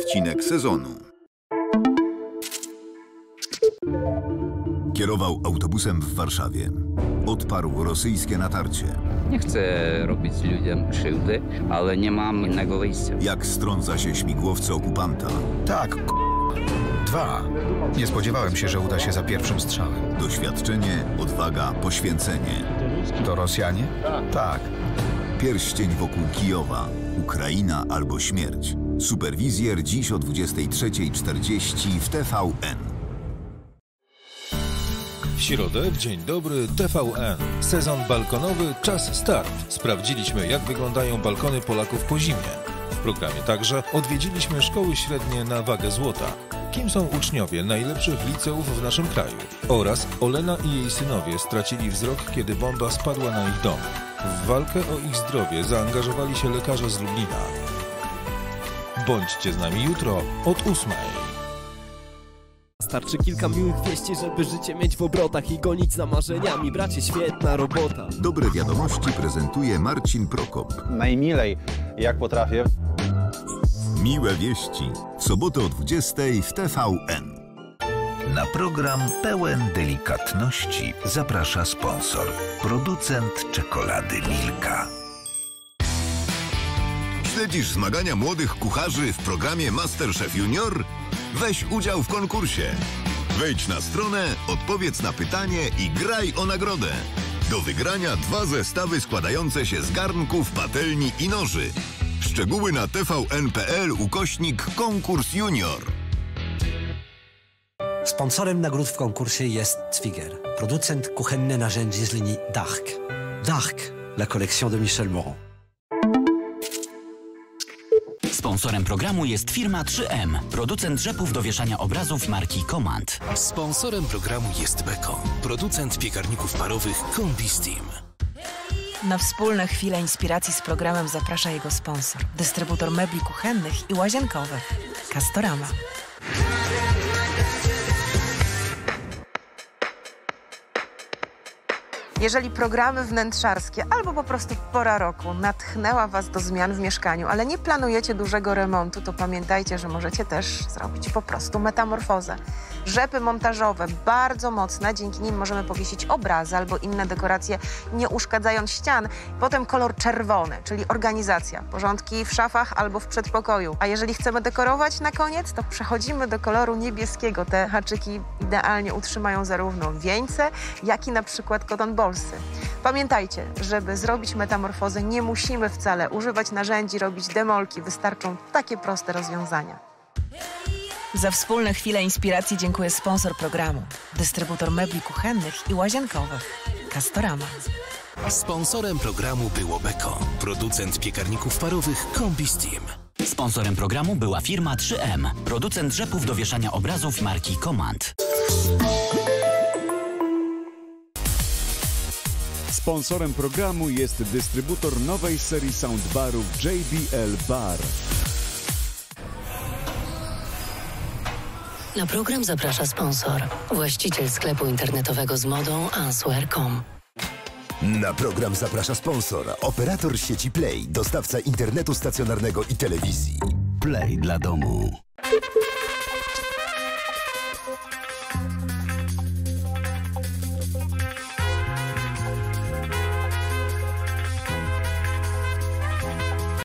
Odcinek sezonu. Kierował autobusem w Warszawie. Odparł rosyjskie natarcie. Nie chcę robić ludziom krzywdy, ale nie mam innego wyjścia. Jak strąca się śmigłowce okupanta. Tak, k- dwa. Nie spodziewałem się, że uda się za pierwszym strzałem. Doświadczenie, odwaga, poświęcenie. To Rosjanie? Tak. Pierścień wokół Kijowa. Ukraina albo śmierć. Superwizjer dziś o 23.40 w TVN. W środę w Dzień Dobry TVN. Sezon balkonowy, czas start. Sprawdziliśmy, jak wyglądają balkony Polaków po zimie. W programie także odwiedziliśmy szkoły średnie na wagę złota. Kim są uczniowie najlepszych liceów w naszym kraju? Oraz Olena i jej synowie stracili wzrok, kiedy bomba spadła na ich dom. W walkę o ich zdrowie zaangażowali się lekarze z Lublina. Bądźcie z nami jutro od ósmej. Starczy kilka miłych wieści, żeby życie mieć w obrotach i gonić za marzeniami. Bracie, świetna robota. Dobre wiadomości prezentuje Marcin Prokop. najmilej jak potrafię. Miłe wieści. W sobotę o 20.00 w TVN. Na program pełen delikatności zaprasza sponsor, producent czekolady Milka. Śledzisz zmagania młodych kucharzy w programie Masterchef Junior? Weź udział w konkursie. Wejdź na stronę, odpowiedz na pytanie i graj o nagrodę. Do wygrania dwa zestawy składające się z garnków, patelni i noży. Szczegóły na tvn.pl ukośnik konkurs junior. Sponsorem nagród w konkursie jest Zwiger, producent kuchenne narzędzi z linii Dark. Dark, la collection de Michel Moron. Sponsorem programu jest firma 3M, producent rzepów do wieszania obrazów marki Command. Sponsorem programu jest Beko, producent piekarników parowych Combi Steam. Na wspólne chwile inspiracji z programem zaprasza jego sponsor, dystrybutor mebli kuchennych i łazienkowych Castorama. Jeżeli programy wnętrzarskie albo po prostu pora roku natchnęła Was do zmian w mieszkaniu, ale nie planujecie dużego remontu, to pamiętajcie, że możecie też zrobić po prostu metamorfozę. Rzepy montażowe, bardzo mocne, dzięki nim możemy powiesić obrazy albo inne dekoracje, nie uszkadzając ścian. Potem kolor czerwony, czyli organizacja, porządki w szafach albo w przedpokoju. A jeżeli chcemy dekorować na koniec, to przechodzimy do koloru niebieskiego. Te haczyki idealnie utrzymają zarówno wieńce, jak i na przykład koton Pamiętajcie, żeby zrobić metamorfozę, nie musimy wcale używać narzędzi, robić demolki. Wystarczą takie proste rozwiązania. Za wspólne chwile inspiracji dziękuję sponsor programu, dystrybutor mebli kuchennych i łazienkowych Castorama. Sponsorem programu było Beko, producent piekarników parowych Combi Steam. Sponsorem programu była firma 3M, producent rzepów do wieszania obrazów marki Command. Sponsorem programu jest dystrybutor nowej serii soundbarów JBL Bar. Na program zaprasza sponsor, właściciel sklepu internetowego z modą Answear.com. Na program zaprasza sponsor, operator sieci Play, dostawca internetu stacjonarnego i telewizji. Play dla domu.